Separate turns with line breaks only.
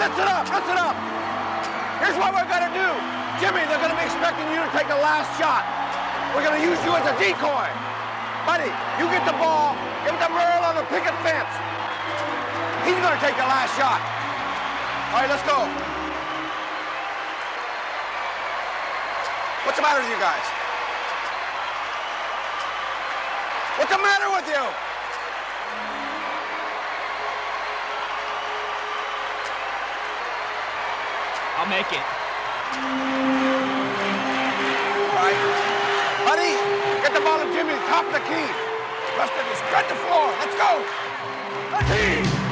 lift it up, lift it up. Here's what we're gonna do. Jimmy, they're gonna be expecting you to take the last shot. We're gonna use you as a decoy. Buddy, you get the ball, give it to Merle on the picket fence. He's gonna take the last shot. All right, let's go. What's the matter with you guys? What's the matter with you?
I'll make it.
All right. Buddy, get the ball to Jimmy, top the key. Rustin, spread the floor. Let's go. Let's